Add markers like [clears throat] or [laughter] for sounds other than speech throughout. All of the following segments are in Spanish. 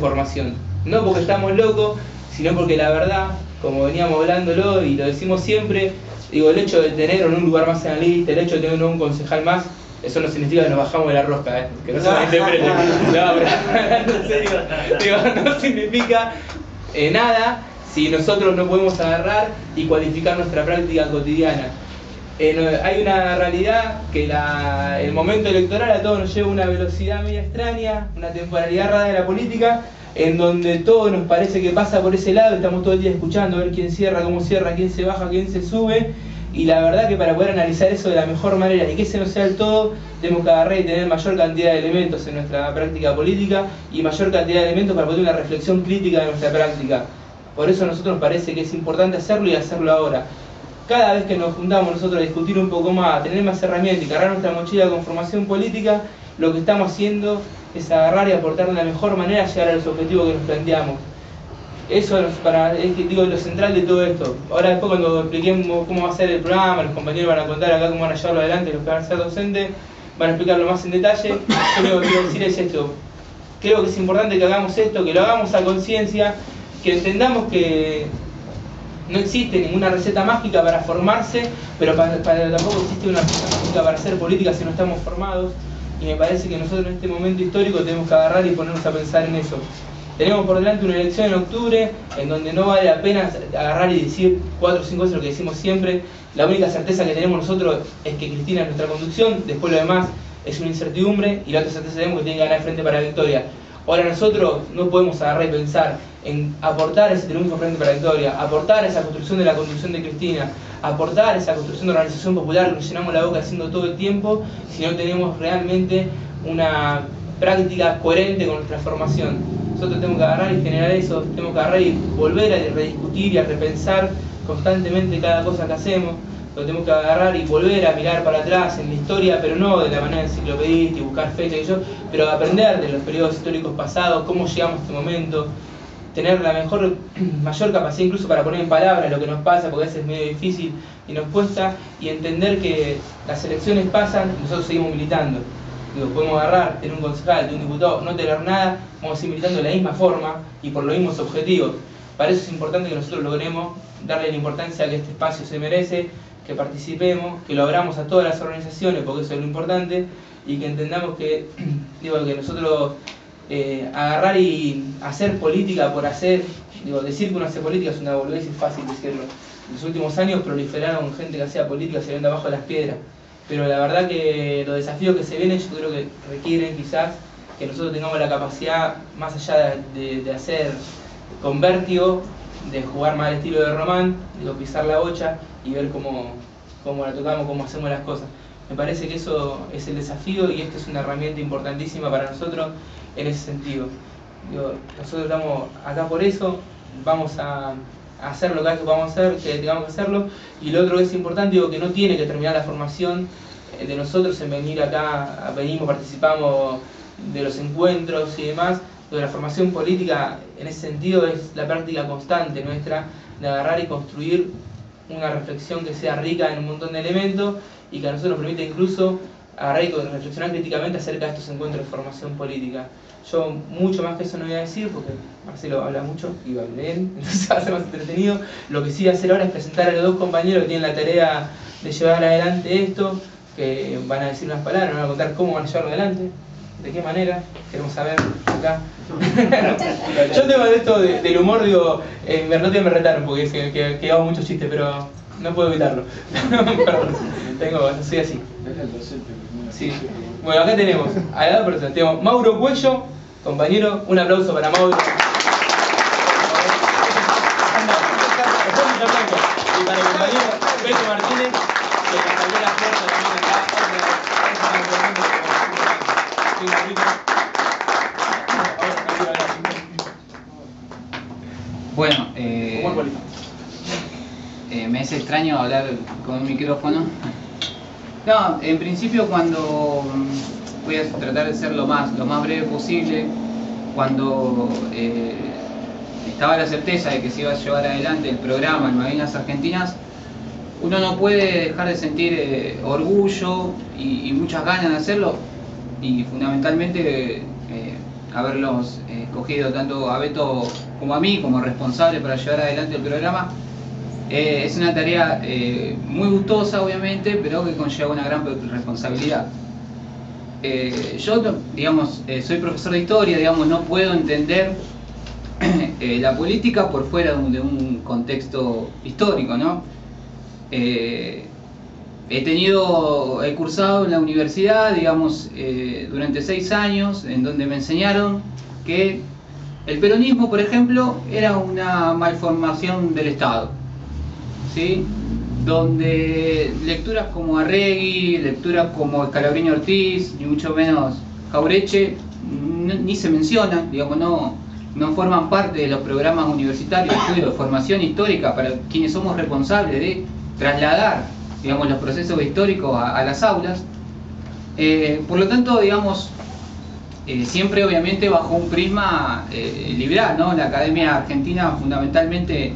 formación. No porque estamos locos, sino porque la verdad, como veníamos hablándolo y lo decimos siempre, digo, el hecho de tener un lugar más en la lista, el hecho de tener un concejal más, eso no significa que nos bajamos de la rosca, ¿eh? que no se malinterprete. [laughs] [laughs] No, pero [laughs] en serio, digo, no significa eh, nada si nosotros no podemos agarrar y cualificar nuestra práctica cotidiana. Eh, hay una realidad que el momento electoral a todos nos lleva a una velocidad media extraña, una temporalidad rara de la política, en donde todo nos parece que pasa por ese lado, estamos todo el día escuchando a ver quién cierra, cómo cierra, quién se baja, quién se sube, y la verdad que para poder analizar eso de la mejor manera y que ese no sea el todo, tenemos que agarrar y tener mayor cantidad de elementos en nuestra práctica política y mayor cantidad de elementos para poder una reflexión crítica de nuestra práctica. Por eso a nosotros nos parece que es importante hacerlo y hacerlo ahora. Cada vez que nos juntamos nosotros a discutir un poco más, a tener más herramientas y cargar nuestra mochila con formación política, lo que estamos haciendo es agarrar y aportar de la mejor manera a llegar a los objetivos que nos planteamos. Eso es, para, es digo, lo central de todo esto. Ahora después cuando expliquemos cómo va a ser el programa, los compañeros van a contar acá cómo van a llevarlo adelante, los que van a ser docentes, van a explicarlo más en detalle. Yo lo que quiero decir es esto. Creo que es importante que hagamos esto, que lo hagamos a conciencia, que entendamos que no existe ninguna receta mágica para formarse, pero para, tampoco existe una receta mágica para hacer política si no estamos formados. Y me parece que nosotros en este momento histórico tenemos que agarrar y ponernos a pensar en eso. Tenemos por delante una elección en octubre en donde no vale la pena agarrar y decir cuatro o cinco veces lo que decimos siempre. La única certeza que tenemos nosotros es que Cristina es nuestra conducción, después lo demás es una incertidumbre y la otra certeza tenemos que tiene que ganar frente para la victoria. Ahora nosotros no podemos agarrar y pensar en aportar ese triunfo frente para la victoria, aportar esa construcción de la conducción de Cristina, aportar esa construcción de organización popular que nos llenamos la boca haciendo todo el tiempo, si no tenemos realmente una práctica coherente con nuestra formación. Nosotros tenemos que agarrar y generar eso, tenemos que agarrar y volver a rediscutir y a repensar constantemente cada cosa que hacemos. Lo tenemos que agarrar y volver a mirar para atrás en la historia, pero no de la manera enciclopedista y buscar fechas y yo, pero aprender de los periodos históricos pasados, cómo llegamos a este momento, tener la mejor, [clears throat] mayor capacidad incluso para poner en palabras lo que nos pasa, porque a veces es medio difícil y nos cuesta, y entender que las elecciones pasan y nosotros seguimos militando. Digo, podemos agarrar, tener un concejal, tener un diputado, no tener nada, vamos a seguir militando de la misma forma y por los mismos objetivos. Para eso es importante que nosotros logremos darle la importancia que este espacio se merece, que participemos, que lo abramos a todas las organizaciones, porque eso es lo importante, y que entendamos que, [clears throat] digo, que nosotros eh, agarrar y hacer política por hacer, digo, decir que uno hace política es una boludez, es fácil decirlo. En los últimos años proliferaron gente que hacía política se abajo de las piedras pero la verdad que los desafíos que se vienen yo creo que requieren quizás que nosotros tengamos la capacidad, más allá de, hacer con vértigo, de jugar más al estilo de Román, de pisar la bocha y ver cómo, cómo la tocamos, cómo hacemos las cosas. Me parece que eso es el desafío y esto es una herramienta importantísima para nosotros en ese sentido. nosotros estamos acá por eso, vamos a hacer lo que vamos a hacer, que tengamos que hacerlo. Y lo otro que es importante, que no tiene que terminar la formación eh, de nosotros en venir acá, venimos, participamos de los encuentros y demás. La formación política, en ese sentido, es la práctica constante nuestra de agarrar y construir una reflexión que sea rica en un montón de elementos y que a nosotros nos permite incluso agarrar y reflexionar críticamente acerca de estos encuentros de formación política. Yo mucho más que eso no voy a decir porque Marcelo habla mucho y va bien, [laughs] entonces va a ser más entretenido. Lo que sí voy a hacer ahora es presentar a los dos compañeros que tienen la tarea de llevar adelante esto, que van a decir unas palabras, van a contar cómo van a llevarlo adelante, de qué manera, queremos saber acá. [laughs] Yo tengo esto del humor, digo, en verdad me retaron porque que, que, hago muchos chistes, pero no puedo evitarlo. [laughs] tengo, soy así. Sí. Bueno, acá tenemos a la persona, tenemos Mauro Cuello, compañero, un aplauso para Mauro. Y para el compañero Beto Martínez, que nos abrió la puerta también acá. Bueno, eh, eh, me es extraño hablar con un micrófono. No, en principio cuando mm, voy a tratar de ser lo más, lo más breve posible, cuando eh, estaba la certeza de que se iba a llevar adelante el programa en Malvinas Argentinas, uno no puede dejar de sentir eh, orgullo y, muchas ganas de hacerlo y fundamentalmente haberlos escogido tanto a Beto como a mí como responsable para llevar adelante el programa. Eh, es una tarea eh, muy gustosa, obviamente, pero que conlleva una gran responsabilidad. yo, digamos, soy profesor de historia, digamos, no puedo entender [clears throat] la política por fuera de un, de un contexto histórico, ¿no? He tenido, he cursado en la universidad, digamos, eh, durante seis años, en donde me enseñaron que el peronismo, por ejemplo, era una malformación del Estado, ¿sí? Donde lecturas como Arregui, lecturas como Escalabrini Ortiz, ni mucho menos Jaureche, ni se mencionan, digamos, no, no forman parte de los programas universitarios de de formación histórica para quienes somos responsables de trasladar digamos, los procesos históricos a, las aulas. Eh, por lo tanto, digamos, eh, siempre obviamente bajo un prisma eh, liberal, ¿no? La Academia Argentina fundamentalmente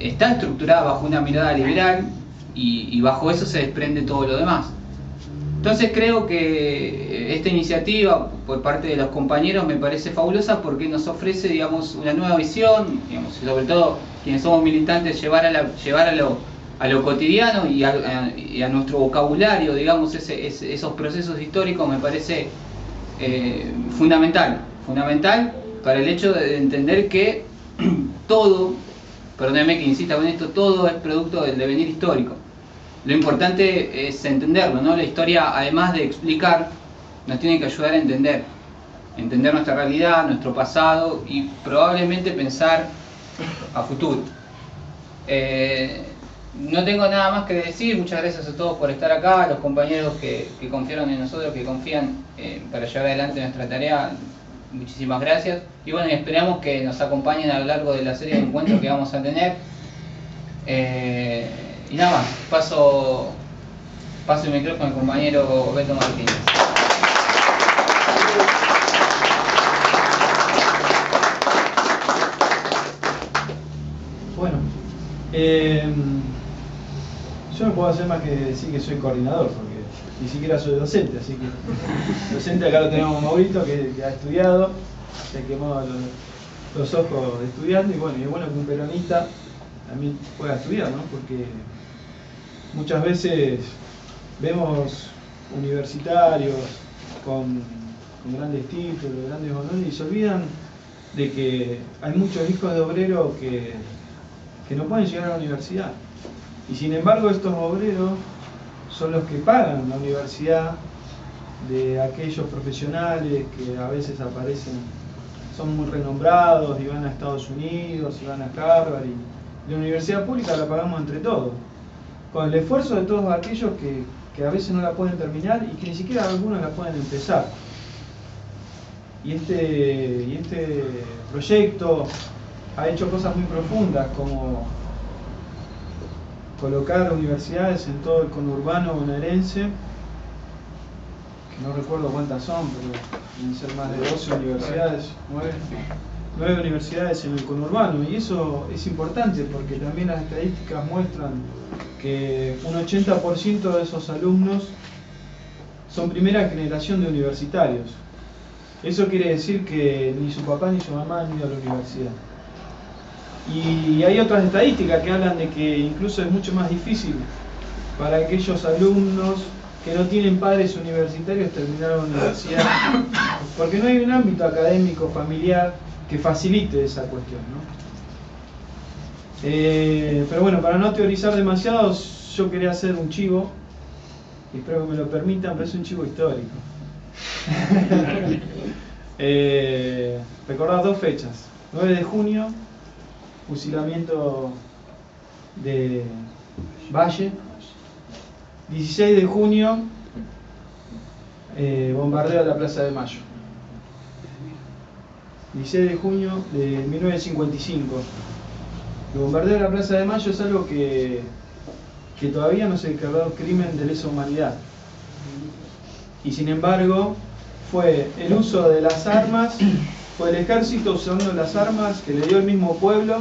está estructurada bajo una mirada liberal y, bajo eso se desprende todo lo demás. Entonces creo que esta iniciativa por parte de los compañeros me parece fabulosa porque nos ofrece, digamos, una nueva visión, digamos, sobre todo quienes somos militantes, llevar a, a lo cotidiano y a, nuestro vocabulario, digamos, esos procesos históricos me parece eh, fundamental, fundamental para el hecho de entender que [clears throat] todo, perdóneme que insista con esto, todo es producto del devenir histórico. Lo importante es entenderlo, ¿no? La historia, además de explicar, nos tiene que ayudar a entender, entender nuestra realidad, nuestro pasado y probablemente pensar a futuro. Eh, no tengo nada más que decir, muchas gracias a todos por estar acá, a los compañeros que, confiaron en nosotros, que confían eh, para llevar adelante nuestra tarea, muchísimas gracias. Y bueno, esperamos que nos acompañen a lo largo de la serie de encuentros que vamos a tener. Eh, y nada más, paso, paso el micrófono al compañero Beto Martínez. Bueno, eh, yo no puedo hacer más que decir que soy coordinador, ni siquiera soy docente, así que docente acá lo tenemos Maurito, que, ha estudiado, se quemó los, ojos estudiando, y bueno, y es bueno que un peronista también pueda estudiar, ¿no? Porque muchas veces vemos universitarios con, grandes títulos, grandes honores, y se olvidan de que hay muchos hijos de obreros que, que no pueden llegar a la universidad. Y sin embargo estos obreros son los que pagan la universidad de aquellos profesionales que a veces aparecen, son muy renombrados y van a Estados Unidos y van a Harvard. Y la universidad pública la pagamos entre todos, con el esfuerzo de todos aquellos que, que a veces no la pueden terminar y que ni siquiera algunos la pueden empezar. Y este, y este proyecto ha hecho cosas muy profundas como colocar universidades en todo el conurbano bonaerense, que no recuerdo cuántas son, pero deben ser más de 12 universidades, 9, universidades en el conurbano, y eso es importante porque también las estadísticas muestran que un 80% de esos alumnos son primera generación de universitarios. Eso quiere decir que ni su papá ni su mamá han ido a la universidad. Y hay otras estadísticas que hablan de que incluso es mucho más difícil para aquellos alumnos que no tienen padres universitarios terminar la universidad, porque no hay un ámbito académico familiar que facilite esa cuestión. Eh, pero bueno, para no teorizar demasiado, yo quería hacer un chivo, y espero que me lo permitan, pero es un chivo histórico. [laughs] eh, recordar dos fechas, 9 de junio fusilamiento de Valle. 16 de junio, eh, bombardeo de la Plaza de Mayo. 16 de junio de 1955. El bombardeo de la Plaza de Mayo es algo que, que todavía no se declaró crimen de lesa humanidad. Y sin embargo, fue el uso de las armas, fue el ejército usando las armas que le dio el mismo pueblo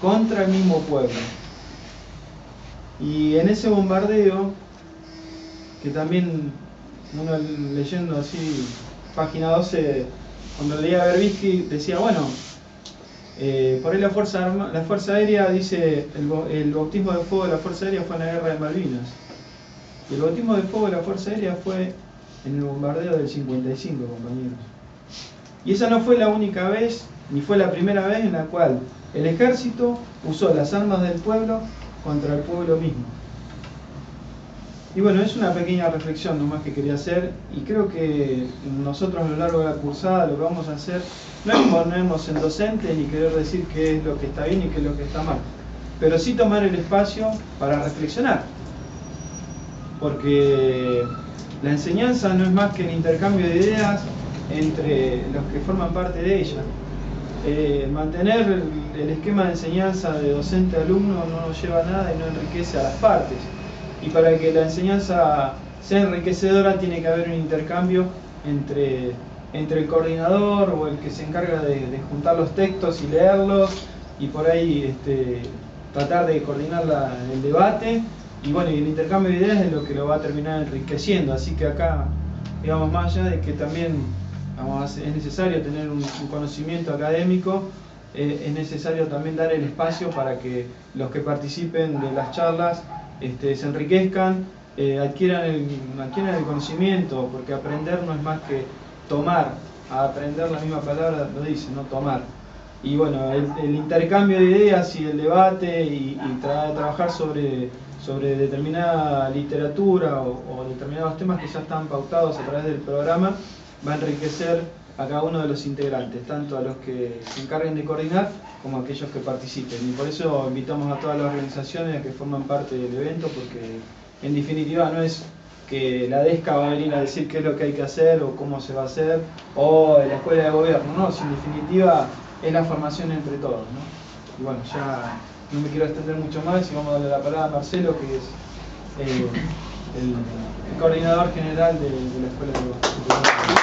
contra el mismo pueblo. Y en ese bombardeo, que también uno leyendo así página 12, cuando leía Berbisky, decía, bueno, eh, por ahí la fuerza, la fuerza Aérea dice, el, el, bautismo de fuego de la Fuerza Aérea fue en la guerra de Malvinas. Y el bautismo de fuego de la Fuerza Aérea fue en el bombardeo del 55, compañeros. Y esa no fue la única vez, ni fue la primera vez en la cual el ejército usó las armas del pueblo contra el pueblo mismo. Y bueno, es una pequeña reflexión nomás que quería hacer y creo que nosotros a lo largo de la cursada lo que vamos a hacer no es ponernos en docente ni querer decir qué es lo que está bien y qué es lo que está mal, pero sí tomar el espacio para reflexionar. Porque la enseñanza no es más que el intercambio de ideas entre los que forman parte de ella. Eh, mantener el, esquema de enseñanza de docente-alumno no nos lleva a nada y no enriquece a las partes. Y para que la enseñanza sea enriquecedora tiene que haber un intercambio entre, entre el coordinador o el que se encarga de, juntar los textos y leerlos y por ahí este, tratar de coordinar el debate y bueno, el intercambio de ideas es lo que lo va a terminar enriqueciendo, así que acá, digamos, más allá de que también es necesario tener un, conocimiento académico, eh, es necesario también dar el espacio para que los que participen de las charlas este, se enriquezcan, eh, adquieran, el, el conocimiento, porque aprender no es más que tomar, a aprender la misma palabra lo dice, no tomar. Y bueno, el, intercambio de ideas y el debate y, y trabajar sobre sobre determinada literatura o, determinados temas que ya están pautados a través del programa, va a enriquecer a cada uno de los integrantes, tanto a los que se encarguen de coordinar como a aquellos que participen. Y por eso invitamos a todas las organizaciones que forman parte del evento, porque en definitiva no es que la DESCA va a venir a decir qué es lo que hay que hacer o cómo se va a hacer, o la escuela de gobierno, no, en definitiva es la formación entre todos. ¿no? Y bueno, ya no me quiero extender mucho más y vamos a darle la palabra a Marcelo, que es eh, el, coordinador general de, de la Escuela de